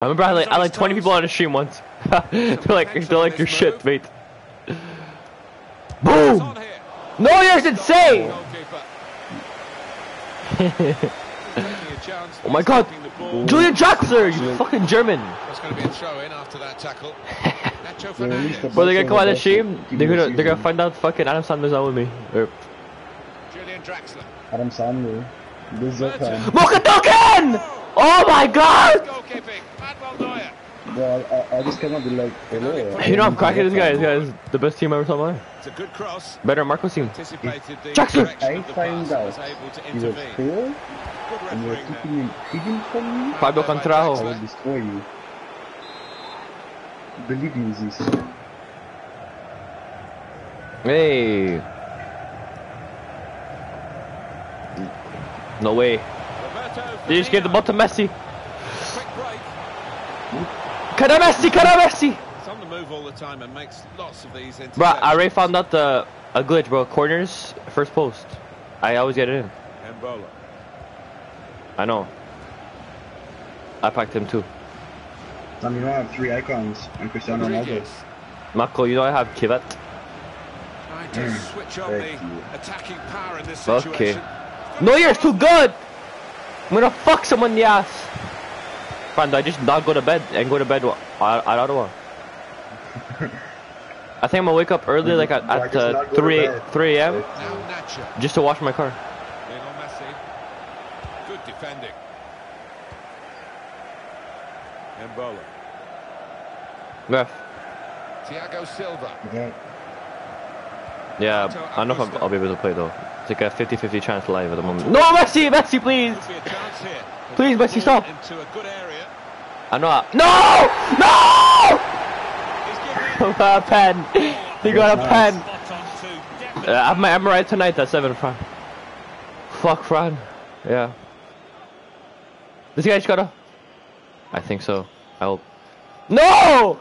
I remember I had like, I had like 20 people on a stream once. they're like, they're like your shit, mate. Boom! No, you're insane! oh my god! Julian Draxler, you fucking German! That's going to be a throw in after that tackle. Nacho Yeah, at least the Fernandez. Bro, they're gonna come on the Best stream. They're gonna they're gonna find out fucking Adam Sandler's on with me. Julian Draxler. Adam Sandler. This is okay. Mokadoken! Oh my god! Goalkeeping. Well, I, I just cannot be like, hello. You know I'm cracking this guy. This guy is the best team I ever saw in my life. It's a good cross. Better than Marco's team. Jackson! direction I of find pass and out was you were intervene. fail and you're keeping him hidden from me. Fabio I Contrajo. will destroy you. Believe me, this. Hey. No way. They just gave the ball to Messi. Quick break. Cara Messi, cara Messi! He's on the move all the time and makes lots of these interceptions. Bro, I already found out the a glitch, bro. Corners, first post. I always get it in. Mbola. I know. I packed him too. I mean, I have three icons and Cristiano Ronaldo. Rodriguez. Marco, you know I have Kivet. Trying to Mm. switch on Thank the you. attacking power in this Okay. Situation. No, you're too good! I'm gonna fuck someone in the ass. Friend, I just not go to bed and go to bed wa- at, at Ottawa? I think I'm gonna wake up early, like at, at uh, not go to 3, 3 a.m. Just to wash my car. Lionel Good defending. Mbola. Ref. Thiago Silva. Okay. Yeah, I don't know if I'll, I'll be able to play though. It's like a 50-50 chance live at the moment. No, Messi! Messi, please! Could be a chance here. Please, Ball Messi, stop! Into a good area. I know I... No! No! He's given a pen. He got a pen. Spot on. Uh, I have my MRI tonight at 7, Fran. Fuck, Fran. Yeah. This guy just got a... I think so. I hope. No!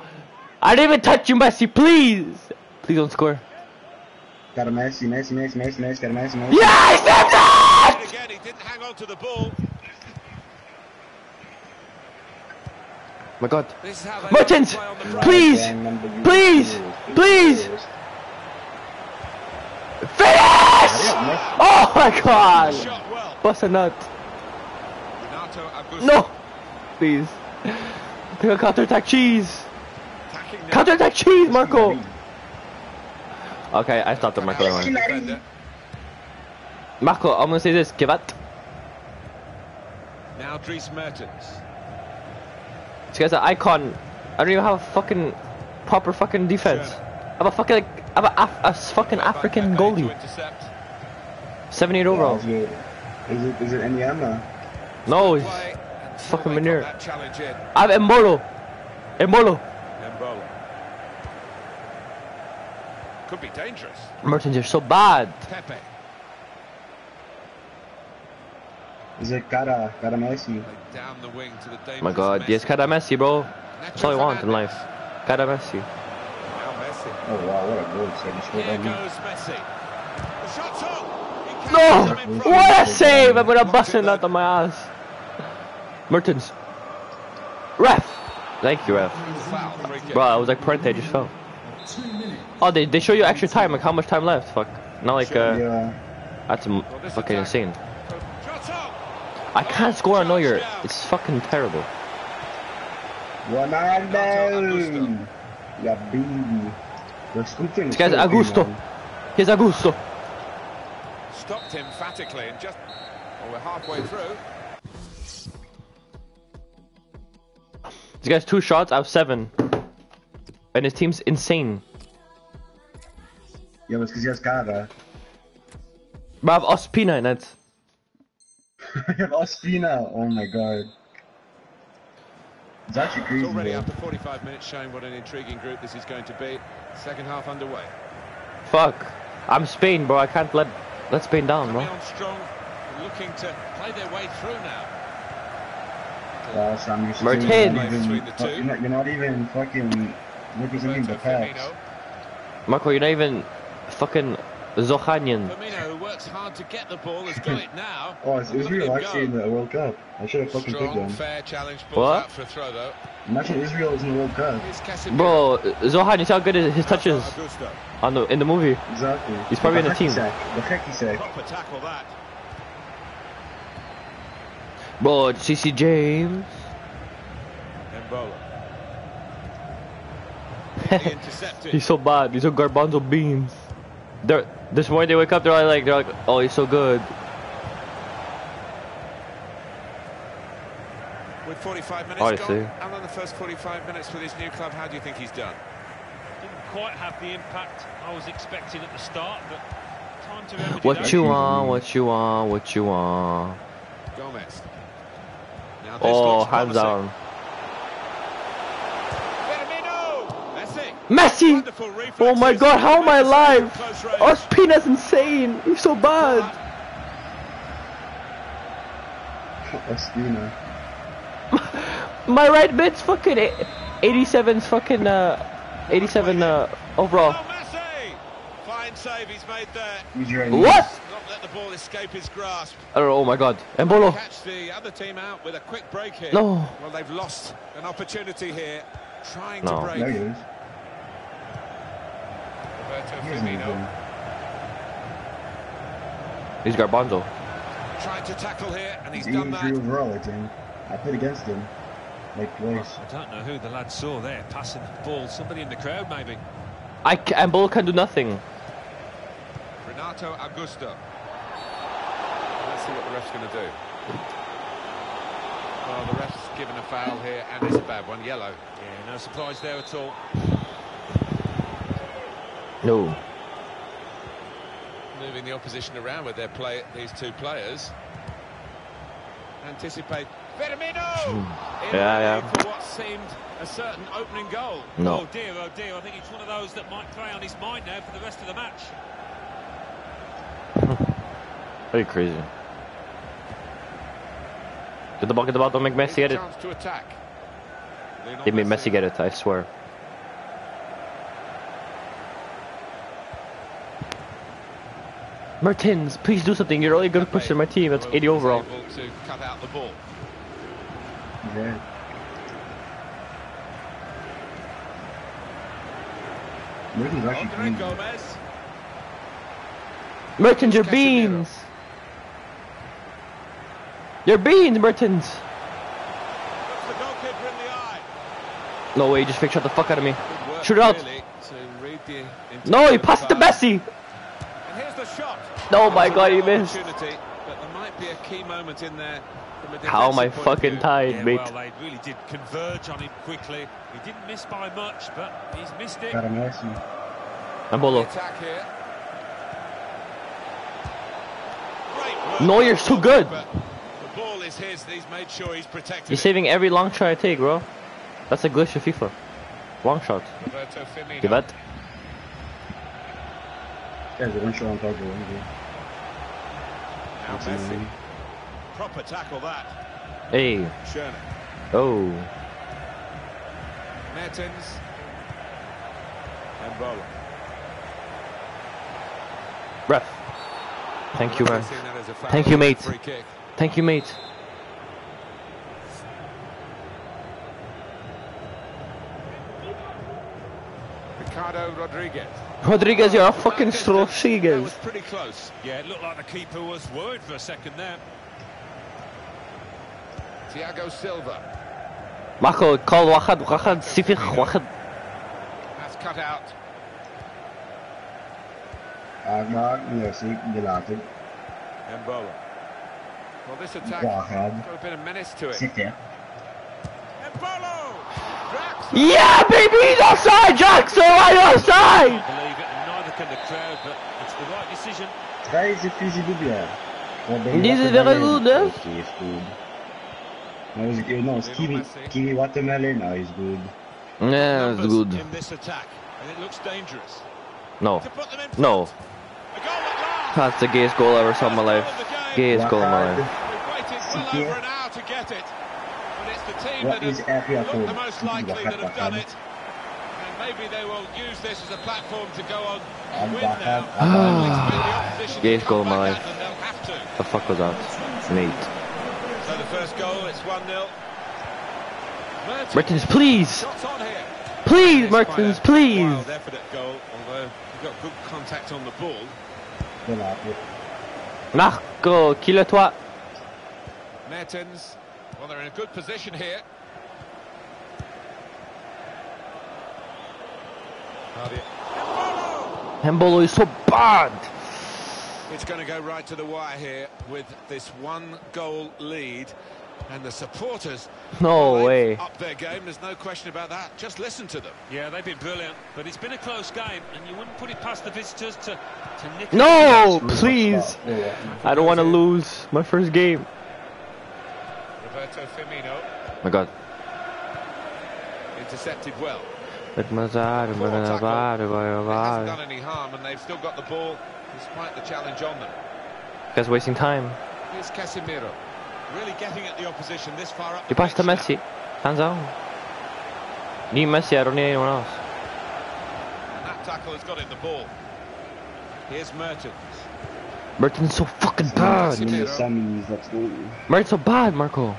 I didn't even touch you, Messi, please! Please don't score. Got a Messi, Messi, Messi, Messi, Messi, got a Messi, Messi. Yes! That's it! Again, he didn't hang on to the ball. my god. This is how they Mertens! play on the Right, Please! gang member, you- Please! Please! Finish! Oh my god! Shot well. Bust a nut. No! Please. Take a counter-attack cheese! Counter-attack cheese, Marco! Okay, I stopped the Marco. Messi, Ryan. Marco, I'm gonna say this. Give it. Now Dries Mertens. This guy's an icon. I don't even have a fucking proper fucking defense. Sure. I'm a fucking like, I'm a, Af- a fucking African Pepe goalie. intercept. 78 overall. Is it, is it, is it Indiana? No, he's fucking they got Manure. that challenge in. I'm Embolo. Embolo. Mbola. Could be dangerous. Mertens, you're so bad. Pepe. Is it Cara, Cara Messi? Played down the wing to the oh dangerous Oh my god, Messi. yes, Kada Messi, bro. That's all I want in life. Kada Messi. Now Messi. Oh wow, what a goal! So he scored Here on me. goes Messi. The shot's on. No! catches him in. What a save! I'm gonna bust a nut on my ass. Mertens. Ref. Thank you, ref. Foul, free kick. Bro, I was like Parente, I just fell. Oh, they, they show you extra time, like how much time left. Fuck. Not like, uh, Yeah. that's m- fucking insane. I can't score on Neuer. It's fucking terrible. Ronaldo! Yeah, baby. The scooping This guy's Augusto. Here's Augusto. Stopped emphatically and just. Well, we're halfway through. This guy's two shots out of seven. And his team's insane. Yeah, but it's because he has Cara. Bro, I have Ospina in it. I have Ospina. Oh my god. It's actually It's crazy. already though. after 45 minutes showing what an intriguing group this is going to be. Second half underway. Fuck. I'm Spain, bro. I can't let let Spain down, Coming bro. on strong, looking to play their way through now. Wow, Sam, you're still Martin. not even- Between the two. You're not, you're not even fucking representing the Roberto facts. Firmino. Marco, you're not even fucking Zohanian. Firmino, who works hard to get the ball, has got it now. Oh, it's And look at Israel actually in the World Cup. I should have fucking picked Strong, them. fair challenge. What? out for a throw, though. Imagine Israel is in the World Cup. Bro, Zohan, you see how good his his touches Augusto. on the in the movie. Exactly. He's probably in the team. Sack. The hacky sack. Proper tackle that. Bro, CC James. Embolo. He's so bad. He's so garbanzo beans. They're this morning they wake up. They're all like, they're like, oh, he's so good. With 45 minutes Honestly. gone, and on the first 45 minutes with his new club, how do you think he's done? Didn't quite have the impact I was expecting at the start, but time to remedy What you want? What you want? What you want? Gomez. Now Oh, hands promising. down. Firmino! Messi! Messi. Wonderful reflexes. Oh my God, how am I alive? Close range. Oh, insane. He's so bad. Ospina. My right mid's fucking eight- 87's fucking uh 87 uh overall. Oh, Fine save he's made there. Use What? Not let the ball escape his grasp. Oh, oh my god. Embolo. Catch the other team out with a quick break here. No. Well, they've lost an opportunity here, trying No. to break. There he is. Roberto Here's Firmino him. He's garbanzo. trying to tackle here, and he's He's done that. overall, I think. I played against him. Like twice. I don't know who the lad saw there passing the ball. Somebody in the crowd, maybe. I and ball can do nothing. Renato Augusto. Let's see what the ref's going to do. Well, the ref's given a foul here, and it's a bad one, yellow. Yeah, no surprise there at all. No. Moving the opposition around with their play, these two players. Anticipate. Firmino! Hmm. Yeah, yeah. For what seemed a certain opening goal. No. Oh dear, oh dear. I think it's one of those that might play on his mind now for the rest of the match. Are you crazy? Get the ball, get the ball, don't make Messi get it. to attack. Lionel They made Messi get it, I swear. Mertens, please do something. You're only good pushing my team. That's 80 overall. to cut out the ball. Yeah. Merton's actually Andre clean. Gomez. Mertens, your beans. Your beans, Mertens. Looks the goalkeeper in the eye. No way, you just fake shot the fuck out of me. Shoot it out. really, to read the No, he intent the passed it to pass. Messi. And the shot. Oh my That was a god, he real missed. opportunity, But there might be a key moment in there from a How am I defensive point of fucking view. tired, Yeah, mate? well, they really did converge on him quickly. He didn't miss by much, but he's missed it. Got a Messi. Embolo. Attack here. No, you're so good. The ball is his. He's made sure he's protected. You're saving every long shot I take, bro. That's a glitch of FIFA. Long shot. Roberto Firmino. Give that. Yeah, the one shot on target. one goal. Now That's Messi. annoying. Proper tackle that. Hey. Schöne. Oh. Mertens. Embolo. Ref. Thank you, man. Seen that as a foul. Thank you, mate. Thank you, mate. Ricardo Rodriguez. Rodriguez, you're a fucking Strossi, guys. was pretty close. Yeah, it looked like the keeper was worried for a second there. Thiago Silva. Marco, call واحد واحد صفر واحد. That's cut out. Agmar, yes, Gelato. Embolo. Well, this attack has got a bit of menace to it. Sit there. Embolo! Drax! Yeah, baby, he's offside, Jackson. Why you offside? I believe it, and neither can the crowd, but it's the right decision. Hij is een vieze dubbia. Wat ben je Dit is very good, hè? Oké, is goed. Nou, is, eh, no, it's kiwi, kiwi watermelon, nou is good. Yeah, it's good. In this attack, and it looks dangerous. No, To put them in no. front. A goal at last! That's the gayest goal I ever saw in my life. Gayest goal in my life. We've well over an hour to get it. But it's the team Wat that is has Erpia looked the most likely wat that have done it. And Maybe they will use this as a platform to go on I'm and win back now. up. Ah. Expect the opposition to Gay's come goal of my back life. out, and they'll have to. The fuck was that? Neat. So the first goal, it's 1-0. Mertens, Mertens, please! shots. Please, It's quite Mertens, please! Wild effort at goal, although he got good contact on the ball. Still happy. Marco, kill-toi! Mertens, well, they're in a good position here. Cardia. Hembolo is so bad! It's going to go right to the wire here with this one goal lead. And the supporters, No way. up their game, there's no question about that. Just listen to them. Yeah, they've been brilliant, but it's been a close game, and you wouldn't put it past the visitors to, to nick it. No, please! Yeah. I don't want to lose my first game. Roberto Firmino my god. intercepted well. It must have been a Poor bad, tackle. bad, It hasn't done any harm, and they've still got the ball despite the challenge on them. Guys wasting time. Here's Casemiro, really getting at the opposition this far up. You the pass to Messi. Hands down. Need Messi, I don't need anyone else. now. That tackle has got him the ball. Here's Mertens. Merton's so fucking bad. In the semis, let's go. Merton's so bad, Marco.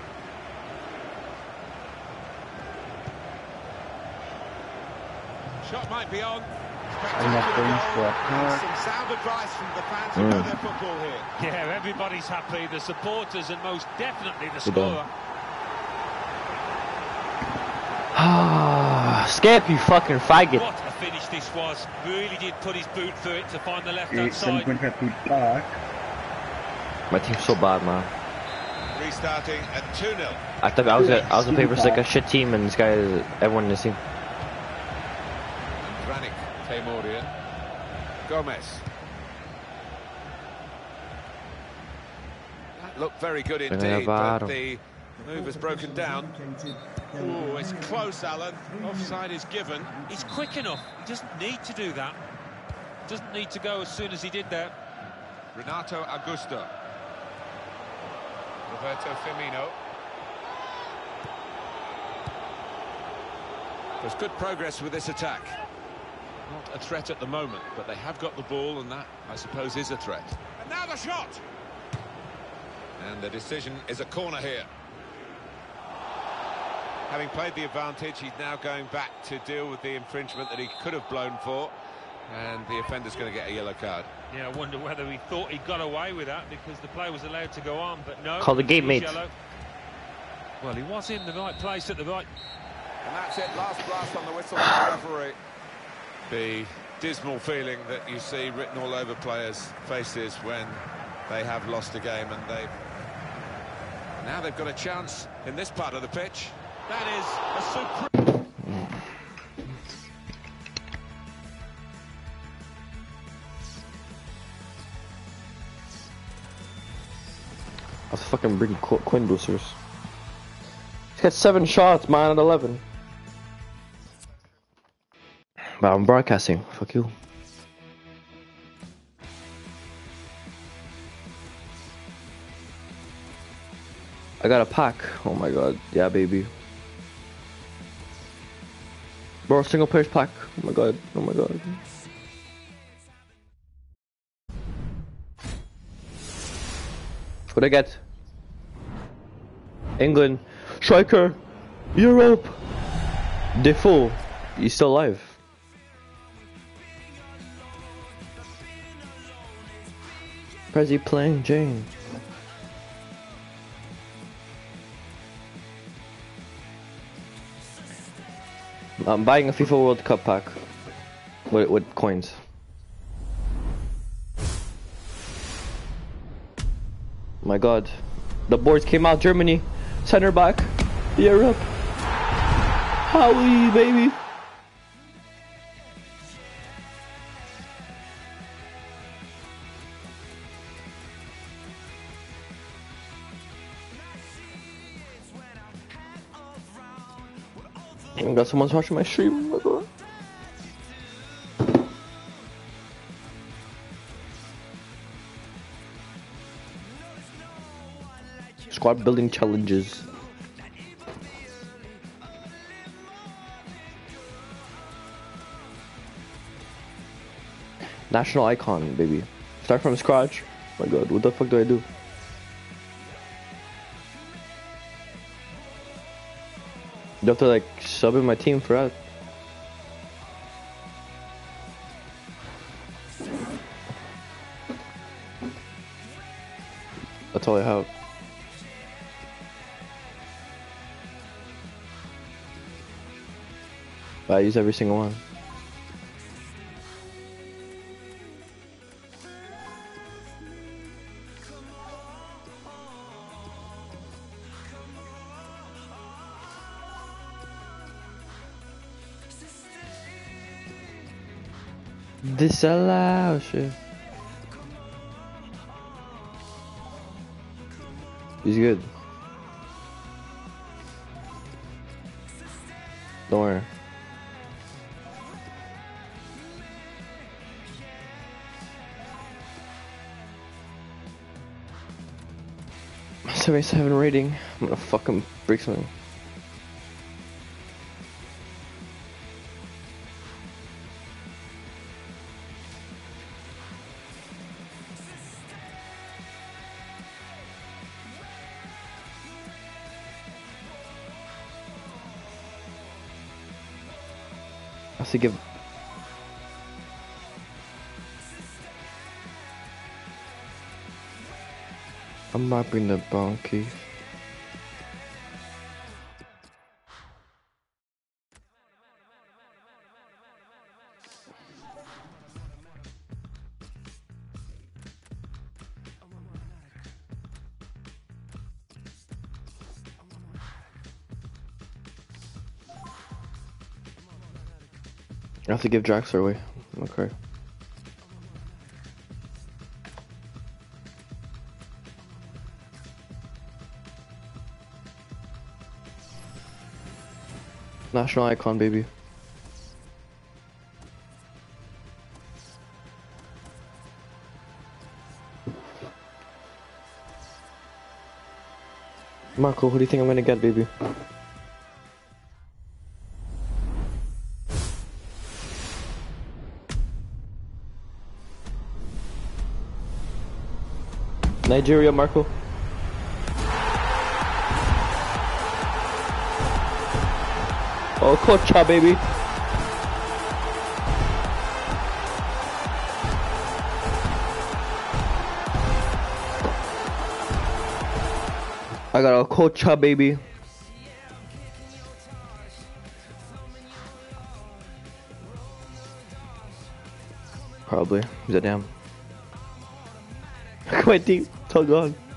Might be on. I'm not going a Spectacular Some sound advice from the fans who Mm. know their football here. Yeah, everybody's happy, the supporters and most definitely the Good ball. scorer. Ah, Skip, you fucking faggot. What a finish this was. Really did put his boot through it to find the left-hand Eight, side. 7.5 put back. My team's so bad, man. Restarting at 2-0. I thought I was a, I was a paper like a shit team, and this guy is everyone in this team. Granik, Taymorian, Gomez. That looked very good indeed, but the move has broken down. Oh, it's close, Alan. Offside is given. He's quick enough. He doesn't need to do that. Doesn't need to go as soon as he did there. Renato Augusto. Roberto Firmino. There's good progress with this attack. Not a threat at the moment, but they have got the ball, and that, I suppose, is a threat. And now the shot! And the decision is a corner here. Having played the advantage, he's now going back to deal with the infringement that he could have blown for, and the offender's going to get a yellow card. Yeah, I wonder whether he thought he got away with that because the play was allowed to go on, but no. Call the game, mate. yellow. Well, he was in the right place at the right And that's it, last blast on the whistle from the referee. The dismal feeling that you see written all over players' faces when they have lost a game and they've... Now they've got a chance in this part of the pitch. That is a super. Was fucking bring Qu- Quinn boosters. He's got seven shots, man, at 11. But I'm broadcasting. Fuck you. I got a pack. Oh my god. Yeah, baby. Bro, single players pack. Oh my god. Oh my god. What I get? England. Striker. Europe. Defoe. He's still alive. Prezi playing Jane. I'm buying a FIFA World Cup pack with, with coins. My god. The boards came out Germany. Center back. Europe. Howie, baby. Deswegen das muss man manchmal My oder? Squad building challenges. National icon, baby. Start from scratch. My god, what the fuck do I do? You have to like sub in my team for that. That's all I have. I use every single one. Disallow shit. He's good. Don't worry. Seventy-seven rating. I'm gonna fucking break something. I'm mapping the donkey. I have to give Draxler away. Okay. National icon, baby. Marco, who do you think I'm gonna get, baby? Nigeria, Marco. Oh, Kocha, baby. I got a Kocha, baby. Probably. He's a damn. My team, it's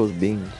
all gone.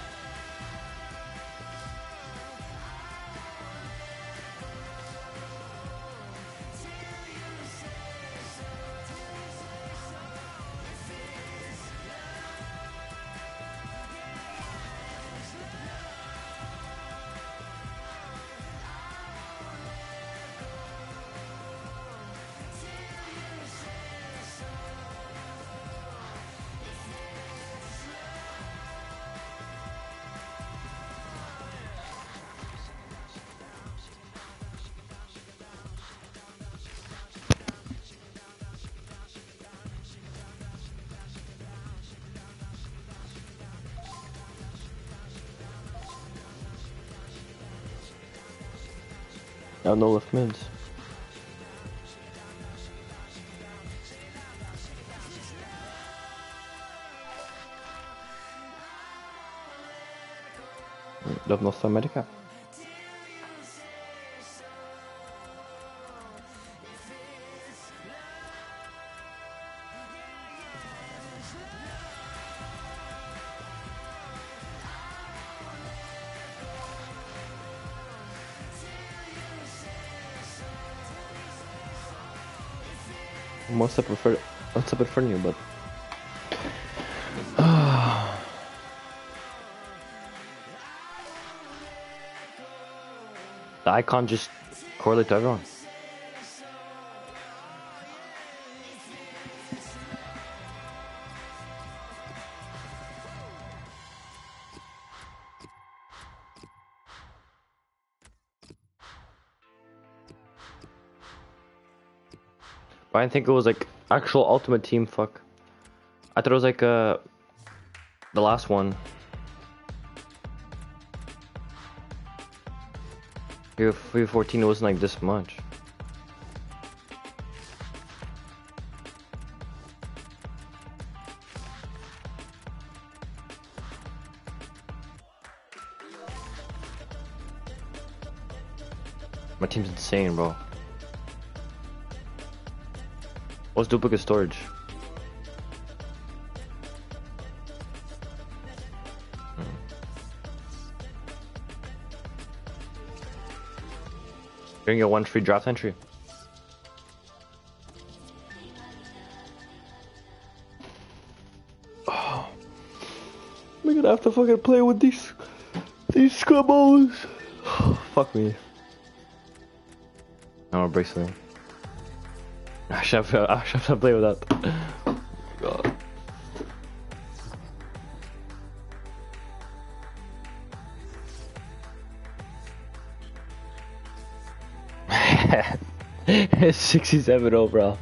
I have no left mids. You have no Star Medica? Step in front of you, but. the icon just correlate to everyone. I didn't think it was like actual Ultimate Team. Fuck. I thought it was like uh the last one. FIFA 14 it wasn't like this much. My team's insane, bro. What's duplicate storage? Hmm. You're gonna get one free draft entry. Oh. We're gonna have to fucking play with these these scribbles. Fuck me. I'm a bracelet. I have, I should have played with that. God. it's 67 overall.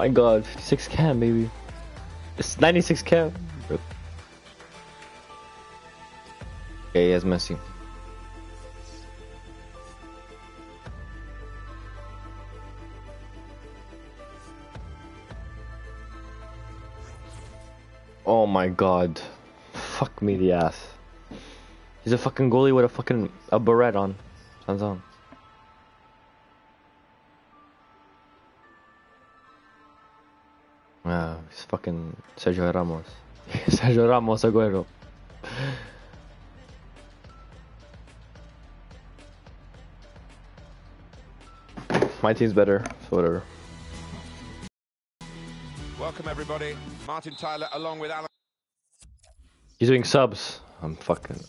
my god, 56 cam, baby. It's 96 cam. Okay, he has Messi. Oh my god. Fuck me the ass. He's a fucking goalie with a fucking a beret on. Sounds on. Yeah, he's fucking Sergio Ramos. Sergio Ramos Aguero. My team's better, so whatever. Welcome everybody. Martin Tyler along with Alan. He's doing subs. I'm fucking.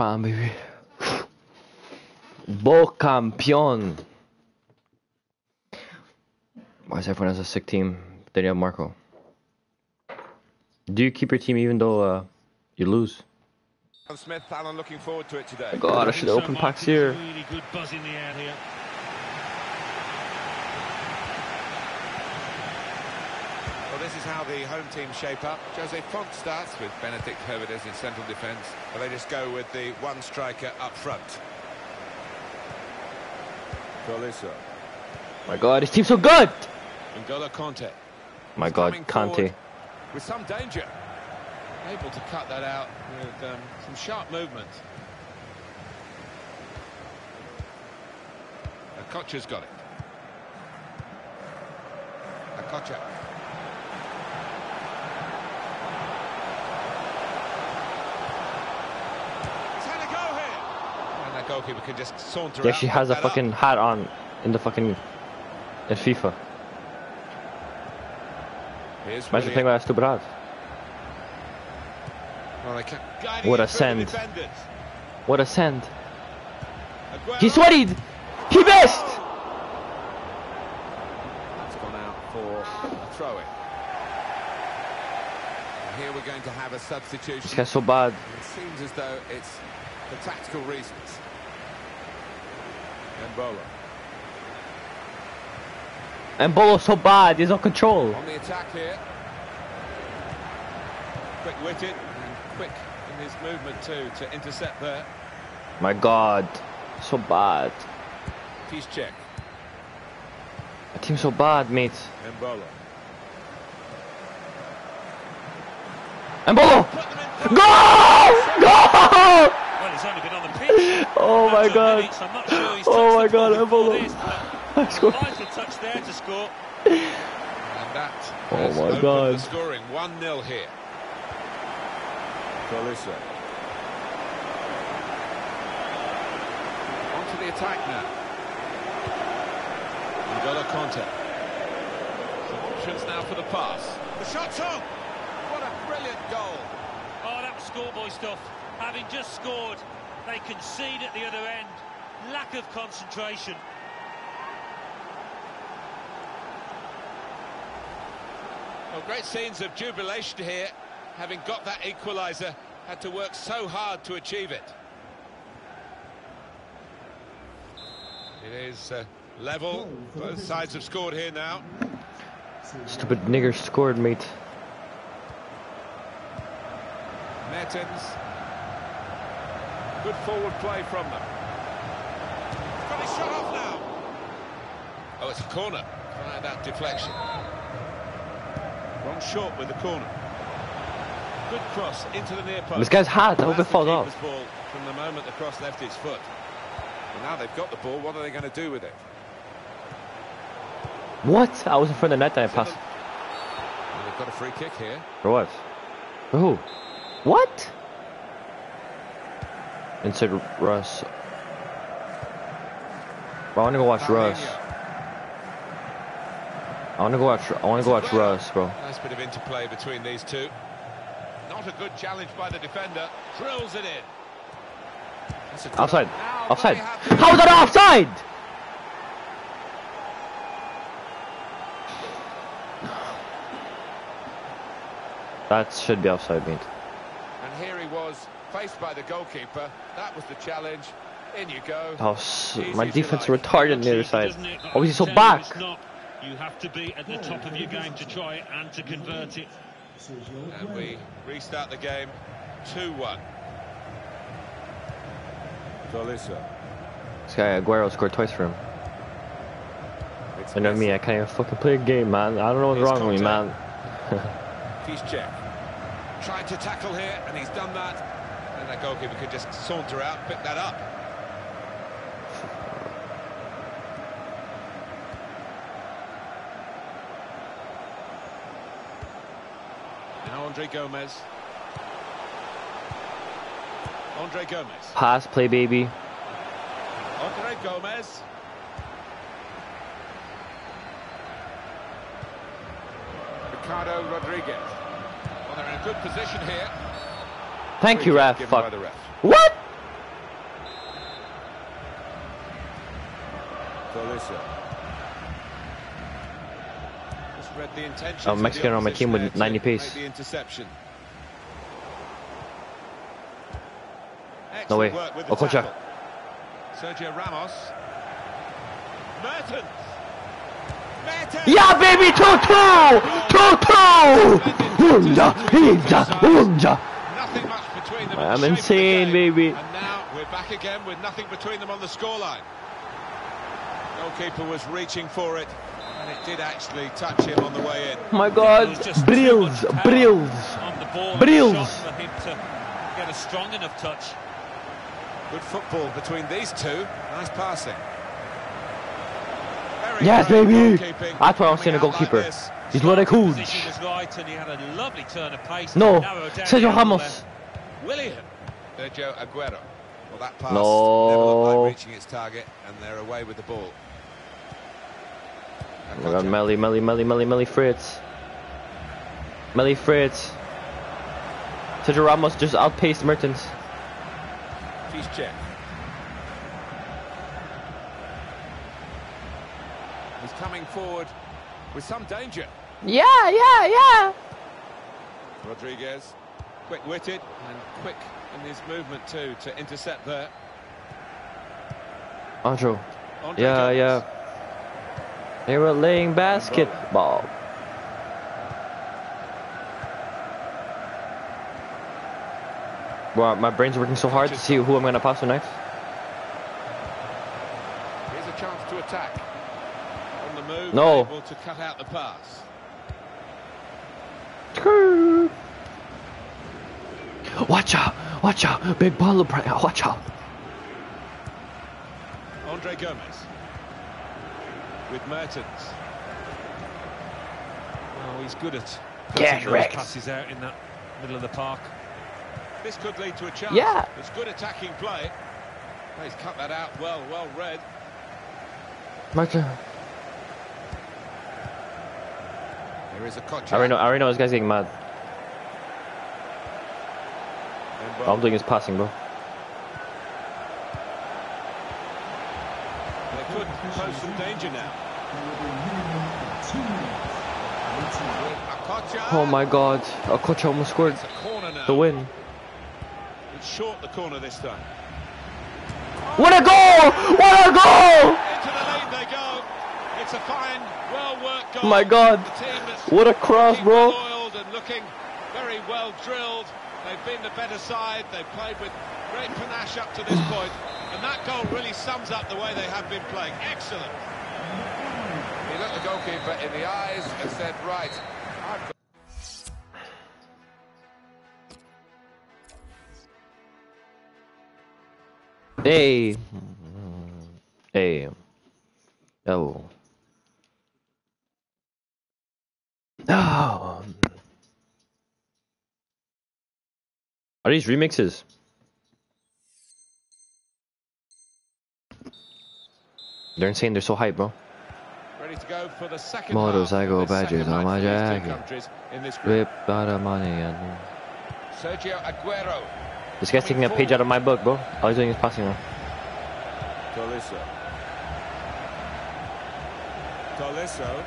Let's go Fran, baby. Bo campeón. Why is everyone has a sick team? Then you have Marco. Do you keep your team even though uh, you lose? Smith, Alan looking forward to it today. God, I should have opened packs here. Really good buzz in the air here. Well, this is how the home team shape up. Jose Fonte starts with Benedikt Höwedes in central defence. Well, they just go with the one striker up front. Tolisso. My God, his team's so good. N'Golo Kanté. My God, Kanté. With some danger. Able to cut that out with um, some sharp movement. Okocha's got it. Okocha. He's had a go here. And that goalkeeper can just saunter Yeah, out she has a that up. fucking hat on in the fucking in FIFA. Here's Imagine playing with stupid hat. Well, they can- guiding What a send. What a send. Aguero. He sweated. He missed. That's gone out for a throw-in. Here we're going to have a substitution. This guy's so bad. It seems as though it's for tactical reasons. Embolo And Bolo's so bad. He's no control. on the attack here. Quick-witted and quick in his movement too to intercept there. My God, so bad. He's check. My team's so bad, mate. Embolo. Embolo! Put them in front. Go! Go! Well, he's only been on the pitch. Oh my god. minutes, I'm not sure he's Oh my god, before Embolo. this, I scored. Vital touch there to score. And that Oh my God. the scoring 1-0 here. Tolisso. On to the attack now. N'Golo Kanté. Some options now for the pass. The shot's on! What a brilliant goal. Oh, that was schoolboy stuff. Having just scored, they concede at the other end. Lack of concentration. Well, great scenes of jubilation here. Having got that equaliser, had to work so hard to achieve it. It is uh, level. Both sides have scored here now. Stupid nigger scored, mate. Mertens. Good forward play from them. Got his shot off now. Oh, it's a corner. Trying that deflection. Wrong short with the corner. Good cross into the near post. This guy's hot. I hope it That's the falls off. Ball from the moment the cross left his foot. And now they've got the ball. What are they going to do with it? What? I was in front of the net and I passed. Well, they've got a free kick here. For what? For who? What? Inside Russ. Bro, I wanna go watch Russ. I wanna go watch. I wanna go watch Russ, bro. Nice bit of interplay between these two. Not a good challenge by the defender. Drills it in. That's a good- Offside. Now Offside. How is that offside? That should be offside, mate. And here he was, faced by the goalkeeper. That was the challenge. In you go. Oh, s- my defense like. retarded on the other side. easy, doesn't it? But Oh, he's he so I'm telling you, back? You have to be at the top of your game to try it and to convert it. And we restart the game 2-1. Tolisso. This guy Aguero scored twice for him. And I know me, I can't even fucking play a game, man. I don't know what's Here's wrong with me, man. man. Piszczek. Tried to tackle here, and he's done that. That goalkeeper could just saunter out, pick that up. Now André Gomes. André Gomes. Pass, play, baby. André Gomes. Ricardo Rodriguez. Well, they're in a good position here. Thank you, ref. Fuck. ref. What? Tolisso. Just read the intentions Oh, Mexican on my team with 90 pace. No way. Okocha. Sergio Ramos. Mertens. Mertens. Yeah, baby, 2-2! 2-2! Unja, Inja, Unja. Nothing much between them. I'm the the insane, baby. And now we're back again with nothing between them on the scoreline. Goalkeeper was reaching for it, and it did actually touch him on the way in. My god, was just too brills, brills. On the ball, and Brills. the shot for him to get a strong enough touch. Good football between these two. Nice passing. Very Yes, baby. goalkeeping That's why I was coming saying a out like goalkeeper. He's what I could. Right, he had a lovely turn of pace. No, narrowed down Sergio the angle Ramos. There. William. Sergio Aguero. Well, that pass No. never looked like reaching its target, and they're away with the ball. Oh my god, Melly, Melly, Melly, Melly, Melly Fritz. Melly Fritz. Sergio Ramos just outpaced Mertens. Piszczek. He's coming forward with some danger. Yeah, yeah, yeah. Rodriguez, quick-witted and quick in his movement too to intercept there. Andrew. Andre Yeah, Gomez. yeah. They were laying basketball. Wow, my brain's working so hard to see who I'm gonna pass to next. Here's a chance to attack. On the move, No. able to cut out the pass. Watch out! Watch out! Big ball of Watch out! André Gomes with Mertens. Oh, he's good at Get putting passes out in that middle of the park. This could lead to a chance. Yeah. It's good attacking play. Oh, He's cut that out well, well read. Martin. Here is Okocha. I already know. I already know this guy's getting mad. All I'm doing is passing, bro. They could pose some danger now. Oh my God! Okocha almost scored It's a corner now. the win. It's short the corner this time. What a goal! What a goal! Into the lead they go. It's a fine, well-worked goal. My God. The team that's What a cross, bro. looking very well drilled. They've been the better side. They've played with great panache up to this point, and that goal really sums up the way they have been playing. Excellent. He looked the goalkeeper in the eyes and said, "Right, I've got Hey. Hey. Oh. Are these remixes? They're insane. They're so hype, bro. ready to go for the second Motorcycle badges on my for these two jacket. countries in this group. Whip out of money and Sergio Aguero. this guy's taking a page out of my book, bro. All he's doing is passing now. Tolisso. Tolisso.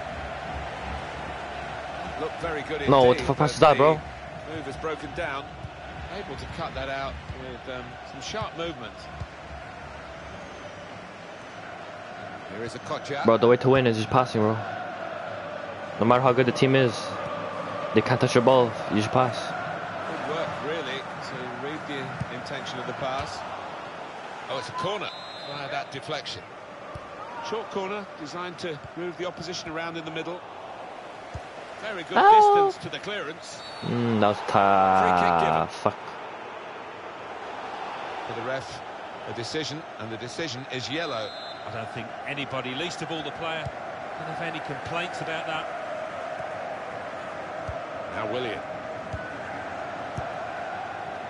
Looked very good No, what indeed, the fuck pass is that, bro? Move has broken down. Able to cut that out with um, some sharp movement. Here is Okocha. Bro, the way to win is just passing, bro. No matter how good the team is, they can't touch your ball. You just pass. Good work, really, to read the intention of the pass. Oh, it's a corner via that deflection. Short corner designed to move the opposition around in the middle. Very good Oh. distance to the clearance. Mm, that was Free kick given. tough. Fuck. For the ref, a decision, and the decision is yellow. I don't think anybody, least of all the player, can have any complaints about that. Now Willian.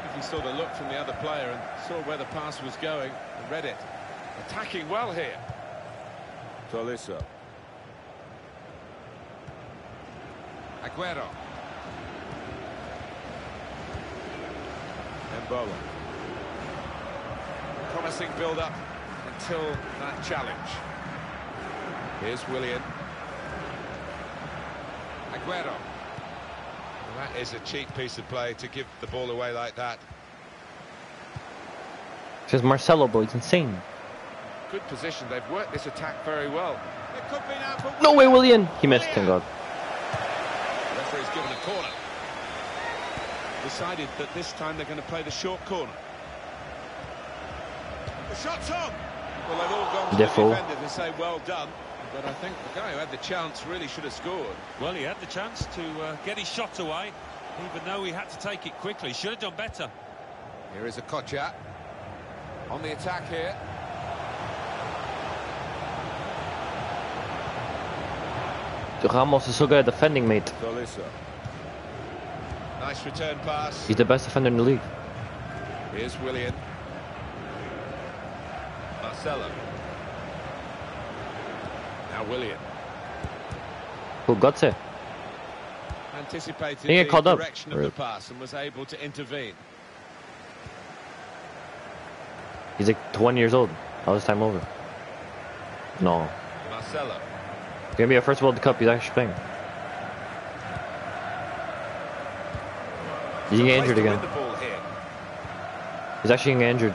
If he sort of looked from the other player and saw where the pass was going and read it. Attacking well here. Tolisso. Aguero. Embolo. Promising build-up until that challenge. Here's Willian. Aguero. Well, that is a cheap piece of play to give the ball away like that. Because Marcelo, bro, he's insane. Good position. They've worked this attack very well. It could be now for No way, Willian. He missed. Thank God. Referee's given a corner. Decided that this time they're going to play the short corner. The shot's on. Well, they've all gone to Defoe. the defender to say well done. But I think the guy who had the chance really should have scored. Well, he had the chance to uh, get his shot away, even though he had to take it quickly. Should have done better. Here is Okocha. On the attack here. Ramos is so good at defending, mate. Nice return pass. He's the best defender in the league. Here's Willian. Marcelo. Now Willian. Who got it? Anticipated the called up. direction of the pass and was able to intervene. He's like 20 years old. All this time over. No. Marcelo. It's gonna be our first World Cup. He's actually playing. He's getting injured again. win the ball here. He's actually getting injured.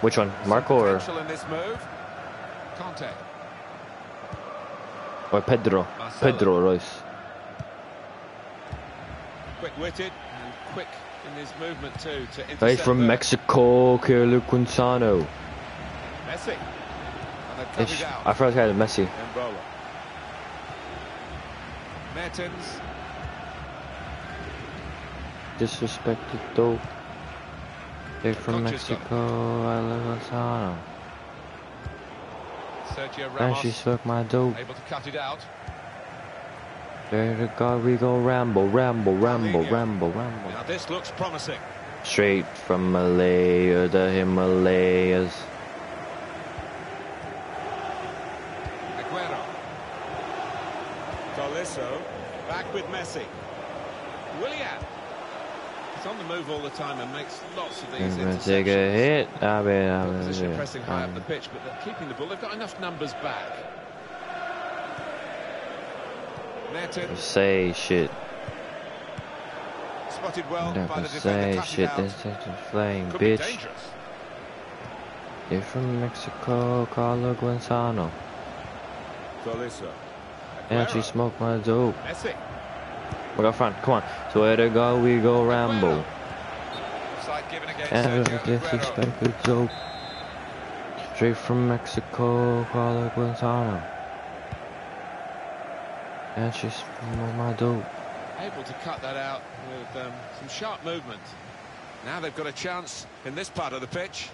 Which one? Marco or, Potential in this move. Kanté. or Pedro? Pedro Royce. Quick-witted and quick in his movement too to Right from Mexico, Kirlo Quintano. Messi. Ish. I forgot he had Messi. Embolo. Mertens. disrespected dope. They're from Mexico, I live in. Sergio And she took my dope. able to cut it out. There to God we go ramble, ramble, ramble, ramble, ramble. Now this looks promising. Straight from Malaya, the Himalayas. Aguero. Tolisso. Back with Messi. Willian. He's on the move all the time and makes lots of these I'm take a hit. I mean, I'm gonna Opposition pressing it. high up Um, the pitch, but they're keeping the ball. They've got enough numbers back. Merton say shit. spotted well Never by the defender. say shit. out. This is a flame, Could bitch. You're from Mexico, Carlo Guanzano. Tolisso. And she smoked my dope. Messi. We got front. Come on. So where to go? We go Rambo. Offside given against And disrespected dope. Straight from Mexico, Guanzano. And she smoked my dope. Able to cut that out with um, some sharp movement. Now they've got a chance in this part of the pitch.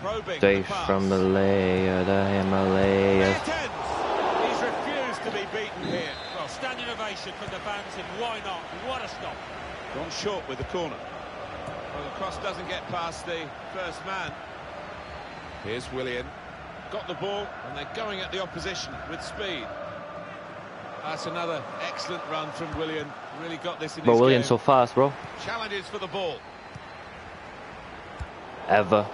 Probing Straight the from Malaya, the Himalayas. Mertens. He's refused to be beaten here. Well, standing ovation from the fans, and why not? What a stop. Gone short with the corner. Well, the cross doesn't get past the first man. Here's Willian. Got the ball, and they're going at the opposition with speed. That's another excellent run from Willian. Really got this in Bro, his William's game. so fast, bro. Challenges for the ball. Ever.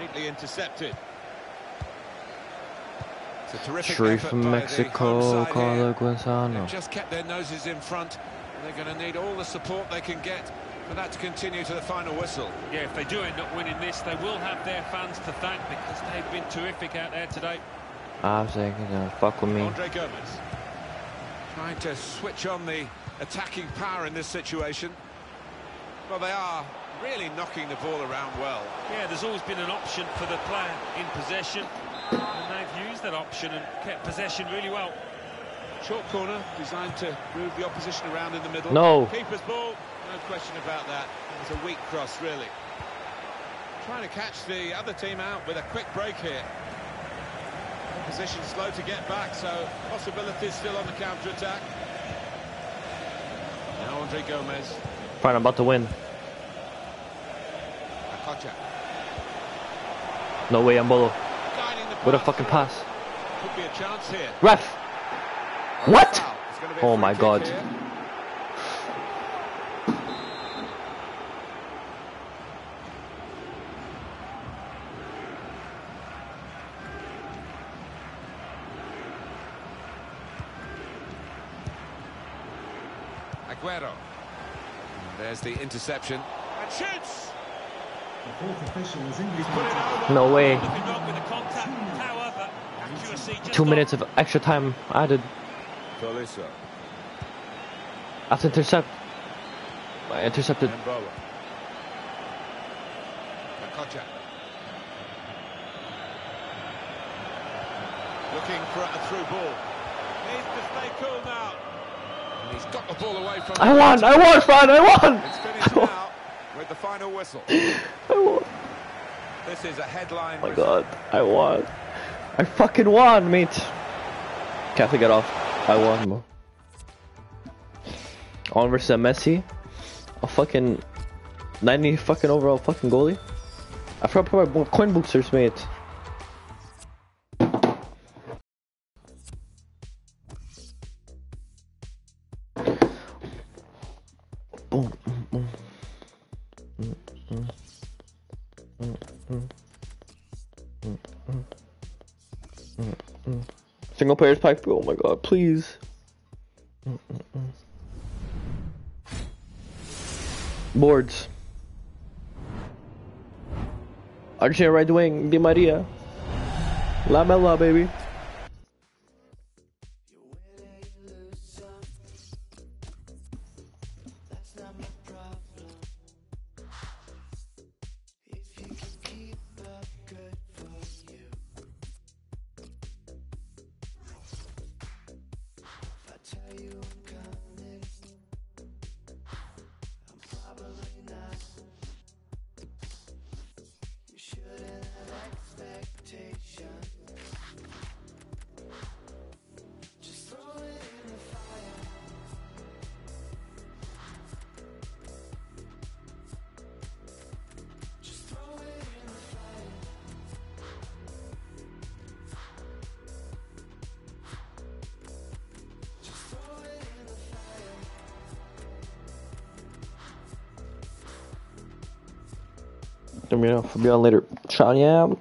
Neatly intercepted. It's a terrific Straight from Mexico, home side Carlo here. Guanzano. They've just kept their noses in front. They're going to need all the support they can get for that to continue to the final whistle. Yeah, if they do end up winning this, they will have their fans to thank because they've been terrific out there today. I'm thinking, uh, fuck with me. André Gomes trying to switch on the attacking power in this situation. Well, they are really knocking the ball around well. Yeah, there's always been an option for the player in possession, and they've used that option and kept possession really well. Short corner designed to move the opposition around in the middle. No. Keeper's ball, no question about that. It's a weak cross, really. Trying to catch the other team out with a quick break here. Opposition slow to get back, so possibilities still on the counter-attack. Now André Gomes. Fine, I'm about to win. Okocha. No way, Embolo. What a fucking pass. Could be a chance here. Ref! Oh, What? foul. It's gonna be a Oh my God. here. Aguero. And there's the interception. And shoots! Accuracy way. Two minutes of extra time added. Tolisso. That's intercept. I intercepted. Embolo. Okocha. Looking for a through ball. Needs to stay cool now. And he's got the ball away from I won! I won, Fran! I won! It's finished now with the final whistle. This is a headline. Oh my god, I won. I fucking won, mate. Can't get off. I won, bro. On versus Messi. A fucking 90 fucking overall fucking goalie. I forgot to put my coin boosters, mate. Mm, mm. Single players pack. Oh my god, please. Boards. Argentina right wing, Di Maria. Lamela, baby. I'll be on later. Ciao, yams.